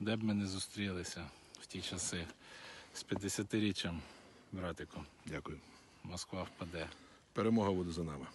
де б ми не зустрілися в ті часи. З 50-річчям, братику, Дякую. Москва впаде. Перемога буде за нами.